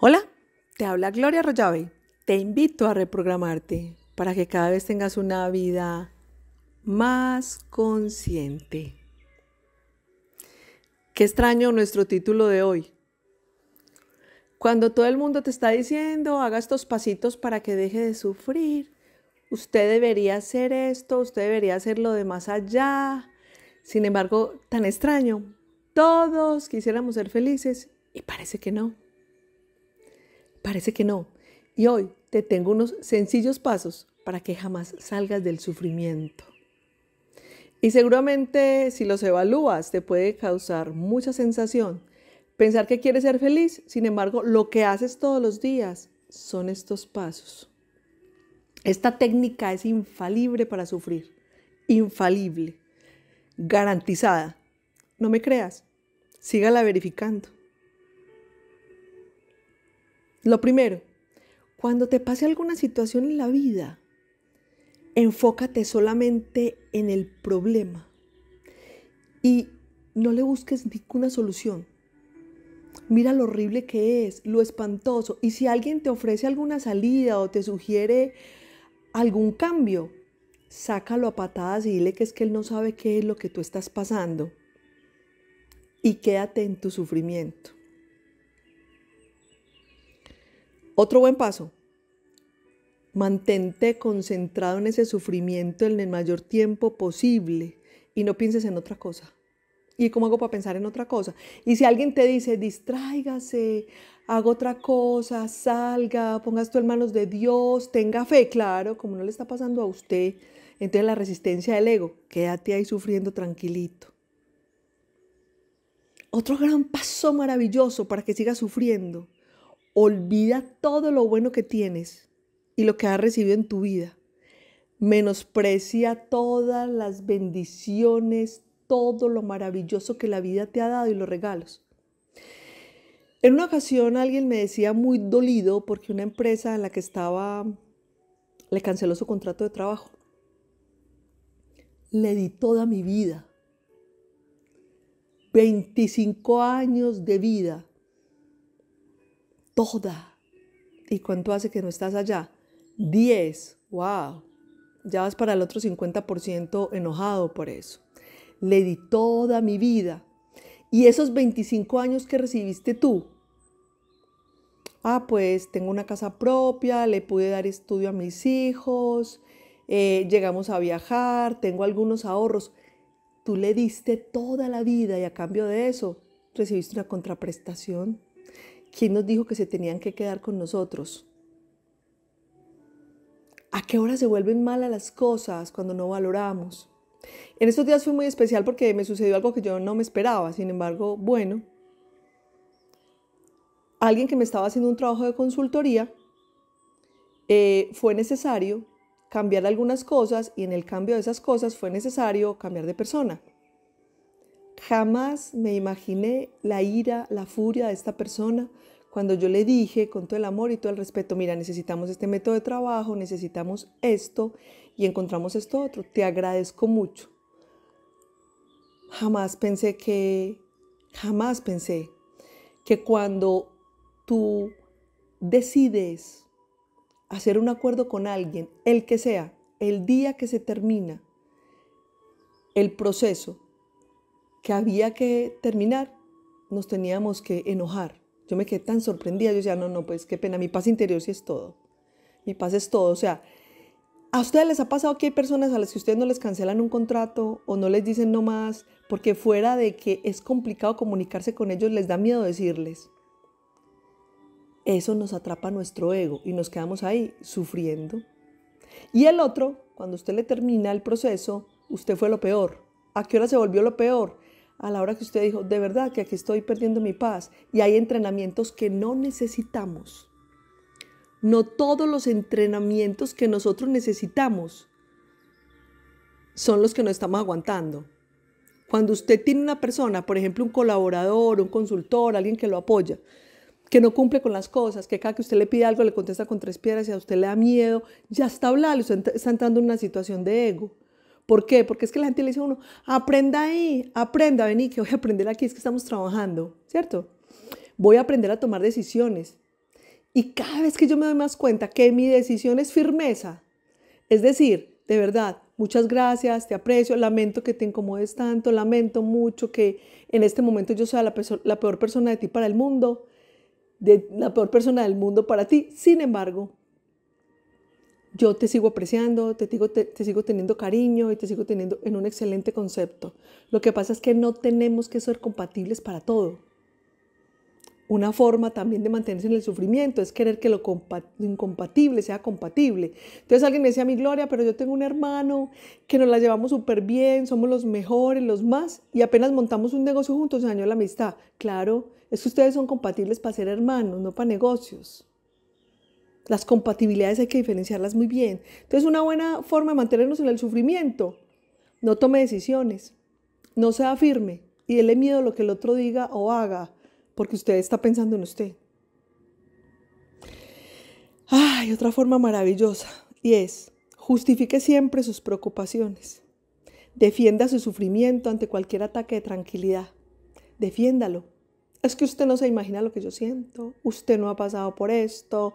Hola, te habla Gloria Rollave. Te invito a reprogramarte para que cada vez tengas una vida más consciente. Qué extraño nuestro título de hoy. Cuando todo el mundo te está diciendo, haga estos pasitos para que deje de sufrir, usted debería hacer esto, usted debería hacer lo de más allá. Sin embargo, tan extraño, todos quisiéramos ser felices y parece que no. Parece que no. Y hoy te tengo unos sencillos pasos para que jamás salgas del sufrimiento. Y seguramente si los evalúas te puede causar mucha sensación. Pensar que quieres ser feliz, sin embargo, lo que haces todos los días son estos pasos. Esta técnica es infalible para sufrir. Infalible. Garantizada. No me creas. Sígala verificando. Lo primero, cuando te pase alguna situación en la vida, enfócate solamente en el problema y no le busques ninguna solución. Mira lo horrible que es, lo espantoso. Y si alguien te ofrece alguna salida o te sugiere algún cambio, sácalo a patadas y dile que es que él no sabe qué es lo que tú estás pasando. Y quédate en tu sufrimiento. Otro buen paso. Mantente concentrado en ese sufrimiento en el mayor tiempo posible y no pienses en otra cosa. ¿Y cómo hago para pensar en otra cosa? Y si alguien te dice, distráigase, haga otra cosa, salga, pongas tú en manos de Dios, tenga fe, claro, como no le está pasando a usted, entonces la resistencia del ego, quédate ahí sufriendo tranquilito. Otro gran paso maravilloso para que sigas sufriendo Olvida todo lo bueno que tienes y lo que has recibido en tu vida. Menosprecia todas las bendiciones, todo lo maravilloso que la vida te ha dado y los regalos. En una ocasión alguien me decía muy dolido porque una empresa en la que estaba le canceló su contrato de trabajo. Le di toda mi vida. 25 años de vida toda. ¿Y cuánto hace que no estás allá? 10. ¡Wow! Ya vas para el otro 50% enojado por eso. Le di toda mi vida. ¿Y esos 25 años que recibiste tú? Ah, pues tengo una casa propia, le pude dar estudio a mis hijos, eh, llegamos a viajar, tengo algunos ahorros. Tú le diste toda la vida y a cambio de eso recibiste una contraprestación. ¿Quién nos dijo que se tenían que quedar con nosotros? ¿A qué hora se vuelven malas las cosas cuando no valoramos? En estos días fue muy especial porque me sucedió algo que yo no me esperaba. Sin embargo, bueno, alguien que me estaba haciendo un trabajo de consultoría, eh, fue necesario cambiar algunas cosas y en el cambio de esas cosas fue necesario cambiar de persona. Jamás me imaginé la ira, la furia de esta persona cuando yo le dije con todo el amor y todo el respeto, mira, necesitamos este método de trabajo, necesitamos esto y encontramos esto otro. Te agradezco mucho. Jamás pensé que, jamás pensé que cuando tú decides hacer un acuerdo con alguien, el que sea, el día que se termina el proceso, que había que terminar, nos teníamos que enojar. Yo me quedé tan sorprendida, yo decía, no, no, pues qué pena, mi paz interior sí es todo. Mi paz es todo. O sea, ¿a ustedes les ha pasado que hay personas a las que ustedes no les cancelan un contrato o no les dicen no más porque fuera de que es complicado comunicarse con ellos, les da miedo decirles? Eso nos atrapa nuestro ego y nos quedamos ahí sufriendo. Y el otro, cuando usted le termina el proceso, usted fue lo peor. ¿A qué hora se volvió lo peor? A la hora que usted dijo, de verdad que aquí estoy perdiendo mi paz. Y hay entrenamientos que no necesitamos. No todos los entrenamientos que nosotros necesitamos son los que nos estamos aguantando. Cuando usted tiene una persona, por ejemplo, un colaborador, un consultor, alguien que lo apoya, que no cumple con las cosas, que cada que usted le pide algo le contesta con tres piedras y a usted le da miedo, ya está hablando, usted está entrando en una situación de ego. ¿Por qué? Porque es que la gente le dice a uno, aprenda ahí, aprenda, vení, que voy a aprender aquí, es que estamos trabajando, ¿cierto? Voy a aprender a tomar decisiones. Y cada vez que yo me doy más cuenta que mi decisión es firmeza, es decir, de verdad, muchas gracias, te aprecio, lamento que te incomodes tanto, lamento mucho que en este momento yo sea la, la peor persona de ti para el mundo, de la peor persona del mundo para ti. Sin embargo, yo te sigo apreciando, te, te, sigo teniendo cariño y te sigo teniendo en un excelente concepto. Lo que pasa es que no tenemos que ser compatibles para todo. Una forma también de mantenerse en el sufrimiento es querer que lo, incompatible sea compatible. Entonces alguien me decía, mi Gloria, pero yo tengo un hermano que nos la llevamos súper bien, somos los mejores, los más, y apenas montamos un negocio juntos, se dañó la amistad. Claro, es que ustedes son compatibles para ser hermanos, no para negocios. Las compatibilidades hay que diferenciarlas muy bien. Entonces, una buena forma de mantenernos en el sufrimiento, no tome decisiones, no sea firme y déle miedo a lo que el otro diga o haga, porque usted está pensando en usted. Hay otra forma maravillosa y es, justifique siempre sus preocupaciones. Defienda su sufrimiento ante cualquier ataque de tranquilidad. Defiéndalo. Es que usted no se imagina lo que yo siento. Usted no ha pasado por esto.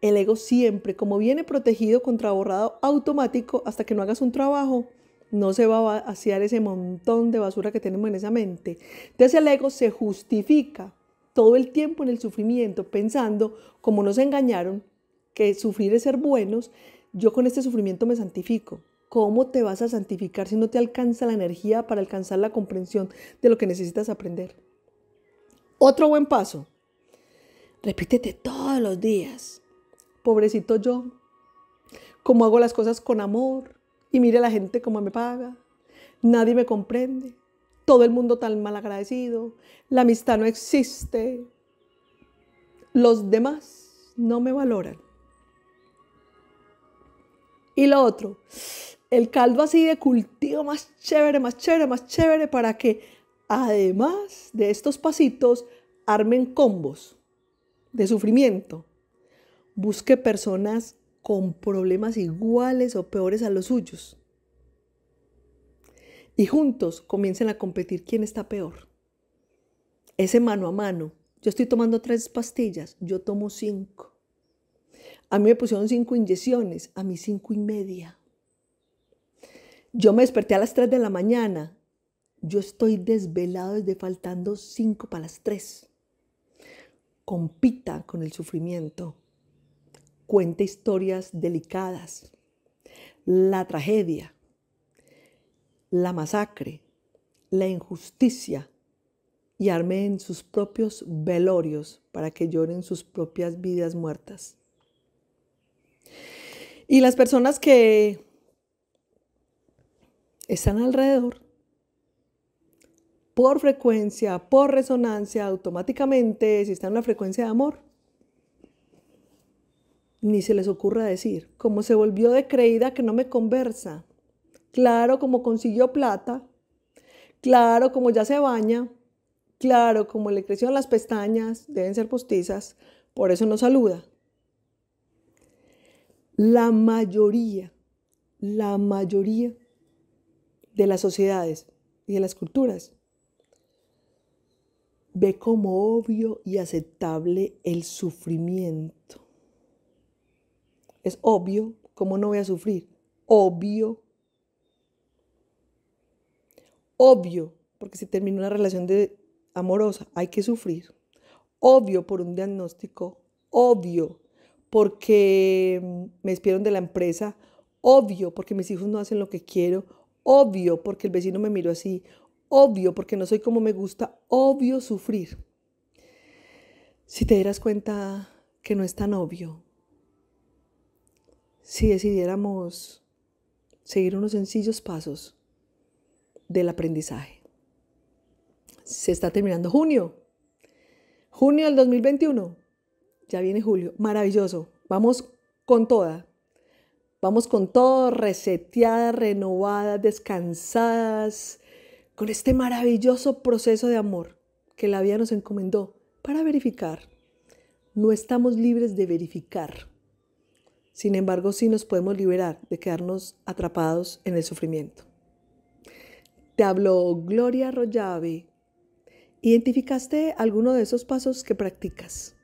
El ego siempre, como viene protegido contra borrado automático, hasta que no hagas un trabajo, no se va a vaciar ese montón de basura que tenemos en esa mente. Entonces el ego se justifica todo el tiempo en el sufrimiento, pensando, como nos engañaron, que sufrir es ser buenos, yo con este sufrimiento me santifico. ¿Cómo te vas a santificar si no te alcanza la energía para alcanzar la comprensión de lo que necesitas aprender? Otro buen paso. Repítete todos los días pobrecito yo, cómo hago las cosas con amor y mire la gente cómo me paga, nadie me comprende, todo el mundo tan mal agradecido, la amistad no existe, los demás no me valoran. Y lo otro, el caldo así de cultivo más chévere, más chévere, más chévere para que además de estos pasitos armen combos de sufrimiento busque personas con problemas iguales o peores a los suyos. Y juntos comiencen a competir quién está peor. Ese mano a mano. Yo estoy tomando tres pastillas, yo tomo cinco. A mí me pusieron cinco inyecciones, a mí cinco y media. Yo me desperté a las tres de la mañana. Yo estoy desvelado desde faltando cinco para las tres. Compita con el sufrimiento cuenta historias delicadas, la tragedia, la masacre, la injusticia y armen sus propios velorios para que lloren sus propias vidas muertas. Y las personas que están alrededor, por frecuencia, por resonancia, automáticamente, si están en una frecuencia de amor, ni se les ocurra decir, como se volvió de creída que no me conversa. Claro, como consiguió plata. Claro, como ya se baña. Claro, como le crecieron las pestañas, deben ser postizas, por eso no saluda. La mayoría, la mayoría de las sociedades y de las culturas ve como obvio y aceptable el sufrimiento es obvio, ¿cómo no voy a sufrir? Obvio. Obvio, porque si termina una relación de amorosa, hay que sufrir. Obvio por un diagnóstico, obvio porque me despidieron de la empresa, obvio porque mis hijos no hacen lo que quiero, obvio porque el vecino me miró así, obvio porque no soy como me gusta, obvio sufrir. Si te dieras cuenta que no es tan obvio, si decidiéramos seguir unos sencillos pasos del aprendizaje. Se está terminando junio. Junio del 2021. Ya viene julio. Maravilloso. Vamos con toda. Vamos con todo, reseteadas, renovadas, descansadas, con este maravilloso proceso de amor que la vida nos encomendó para verificar. No estamos libres de verificar sin embargo, sí nos podemos liberar de quedarnos atrapados en el sufrimiento. Te habló Gloria Rollave. ¿Identificaste alguno de esos pasos que practicas?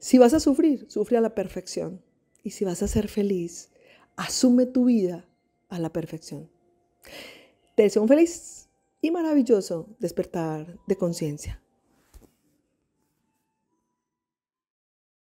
Si vas a sufrir, sufre a la perfección. Y si vas a ser feliz, asume tu vida a la perfección. Te deseo un feliz y maravilloso despertar de conciencia.